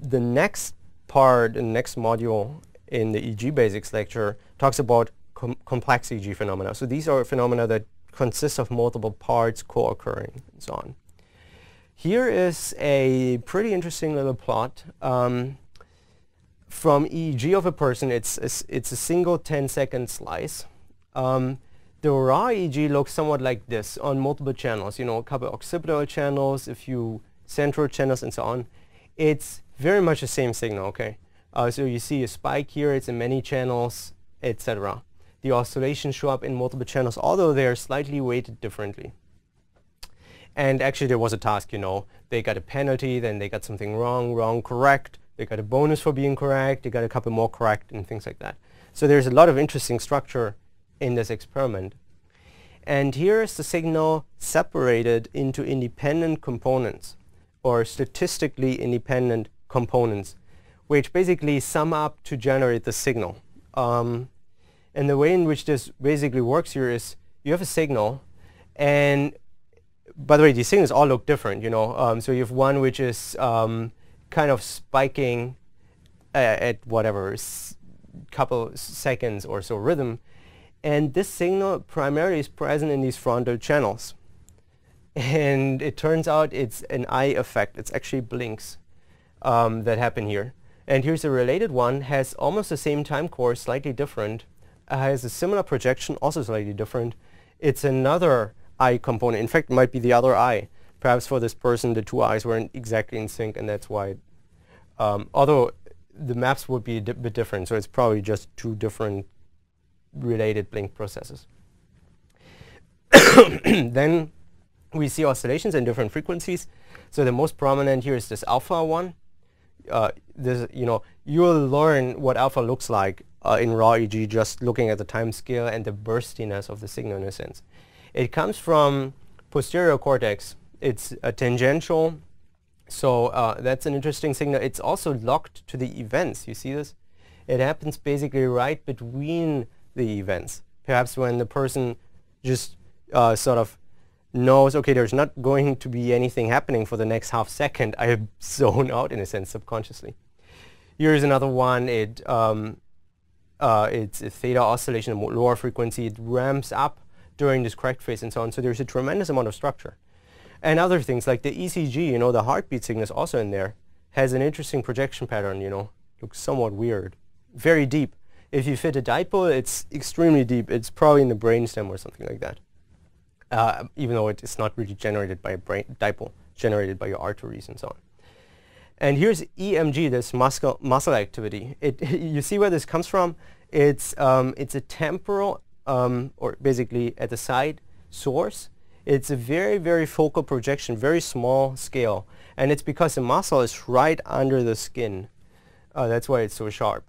the next part, the next module in the EEG basics lecture talks about com complex EEG phenomena. So these are phenomena that consist of multiple parts co-occurring and so on. Here is a pretty interesting little plot. Um, from EEG of a person, it's a, it's a single 10 second slice. Um, the raw EEG looks somewhat like this on multiple channels, you know, a couple occipital channels, a few central channels and so on. It's very much the same signal, okay? Uh, so you see a spike here, it's in many channels, etc. The oscillations show up in multiple channels, although they are slightly weighted differently. And actually there was a task, you know, they got a penalty, then they got something wrong, wrong, correct, they got a bonus for being correct, they got a couple more correct and things like that. So there's a lot of interesting structure in this experiment. And here is the signal separated into independent components or statistically independent components, which basically sum up to generate the signal. Um, and the way in which this basically works here is you have a signal, and by the way, these signals all look different, you know. Um, so you have one which is um, kind of spiking uh, at whatever couple seconds or so rhythm, and this signal primarily is present in these frontal channels. And it turns out it's an eye effect. It's actually blinks um, that happen here. And here's a related one, has almost the same time course, slightly different, uh, has a similar projection, also slightly different. It's another eye component. In fact, it might be the other eye. Perhaps for this person, the two eyes weren't exactly in sync, and that's why. Um, although the maps would be a di bit different, so it's probably just two different related blink processes. then we see oscillations in different frequencies. So the most prominent here is this alpha one. Uh, this, you know, you'll learn what alpha looks like uh, in raw EEG just looking at the time scale and the burstiness of the signal in a sense. It comes from posterior cortex. It's tangential, so uh, that's an interesting signal. It's also locked to the events. You see this? It happens basically right between the events. Perhaps when the person just uh, sort of knows, okay, there's not going to be anything happening for the next half second, I zone out in a sense subconsciously. Here's another one. It um, uh, it's a theta oscillation, a lower frequency. It ramps up during this correct phase and so on. So there's a tremendous amount of structure. And other things like the ECG, you know, the heartbeat signal is also in there, has an interesting projection pattern, you know, looks somewhat weird, very deep. If you fit a dipole, it's extremely deep. It's probably in the brainstem or something like that. Uh, even though it is not really generated by a brain dipole, generated by your arteries and so on. And here's EMG, this muscle, muscle activity. It, you see where this comes from? It's, um, it's a temporal, um, or basically at the side source. It's a very, very focal projection, very small scale. And it's because the muscle is right under the skin. Uh, that's why it's so sharp.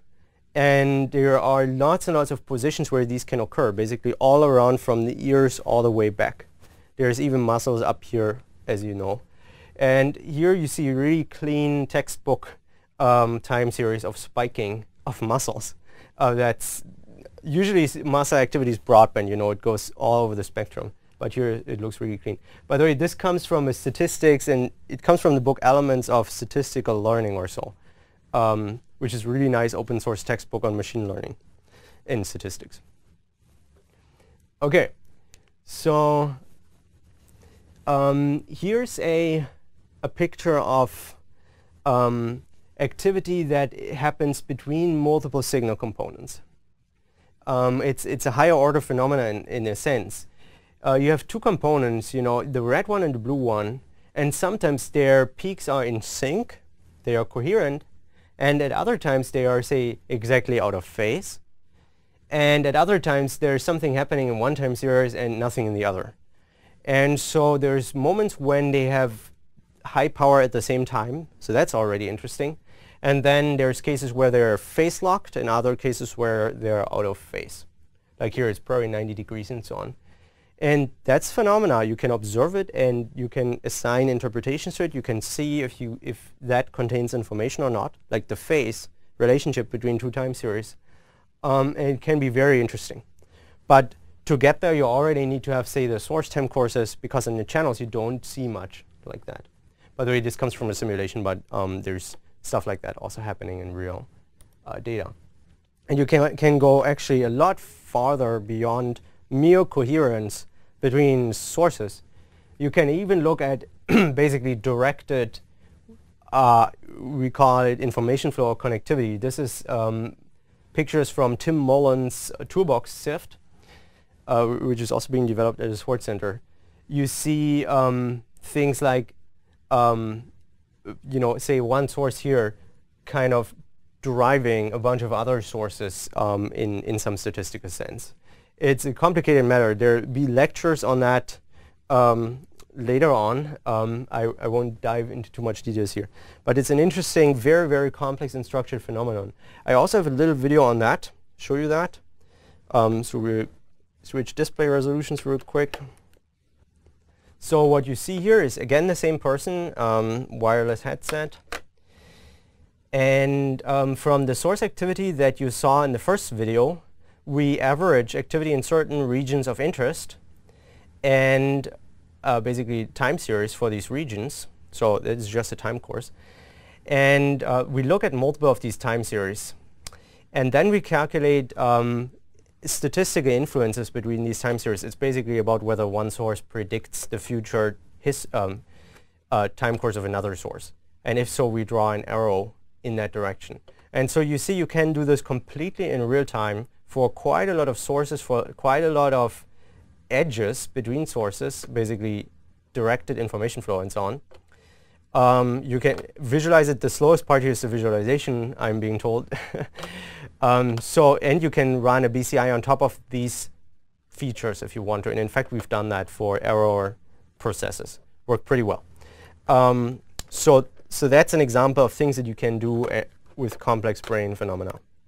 And there are lots and lots of positions where these can occur, basically all around from the ears all the way back. There's even muscles up here, as you know. And here you see a really clean textbook um, time series of spiking of muscles. Uh, that's usually muscle activity is broadband, you know, it goes all over the spectrum. But here it looks really clean. By the way, this comes from a statistics, and it comes from the book Elements of Statistical Learning or so. Um, which is really nice open source textbook on machine learning and statistics. Okay, so um, here's a, a picture of um, activity that happens between multiple signal components. Um, it's, it's a higher order phenomenon in, in a sense. Uh, you have two components, you know, the red one and the blue one, and sometimes their peaks are in sync, they are coherent, and at other times they are, say, exactly out of phase. And at other times there's something happening in one time series and nothing in the other. And so there's moments when they have high power at the same time, so that's already interesting. And then there's cases where they're phase locked and other cases where they're out of phase. Like here it's probably 90 degrees and so on. And that's phenomena. You can observe it and you can assign interpretations to it. You can see if, you, if that contains information or not, like the phase relationship between two time series. Um, and it can be very interesting. But to get there, you already need to have, say, the source time courses, because in the channels you don't see much like that. By the way, this comes from a simulation, but um, there's stuff like that also happening in real uh, data. And you can, can go actually a lot farther beyond mere coherence between sources. You can even look at basically directed, uh, we call it information flow or connectivity. This is um, pictures from Tim Mullen's uh, toolbox SIFT, uh, which is also being developed at the Swartz Center. You see um, things like, um, you know, say one source here kind of deriving a bunch of other sources um, in, in some statistical sense. It's a complicated matter. There'll be lectures on that um, later on. Um, I, I won't dive into too much details here. But it's an interesting, very, very complex and structured phenomenon. I also have a little video on that, show you that. Um, so we'll switch display resolutions real quick. So what you see here is again the same person, um, wireless headset. And um, from the source activity that you saw in the first video, we average activity in certain regions of interest and uh, basically time series for these regions. So it's just a time course. And uh, we look at multiple of these time series. And then we calculate um, statistical influences between these time series. It's basically about whether one source predicts the future his, um, uh, time course of another source. And if so, we draw an arrow in that direction. And so you see you can do this completely in real time for quite a lot of sources, for quite a lot of edges between sources, basically directed information flow and so on. Um, you can visualize it. The slowest part here is the visualization, I'm being told. um, so, and you can run a BCI on top of these features if you want to. And in fact, we've done that for error processes. Worked pretty well. Um, so, so that's an example of things that you can do uh, with complex brain phenomena.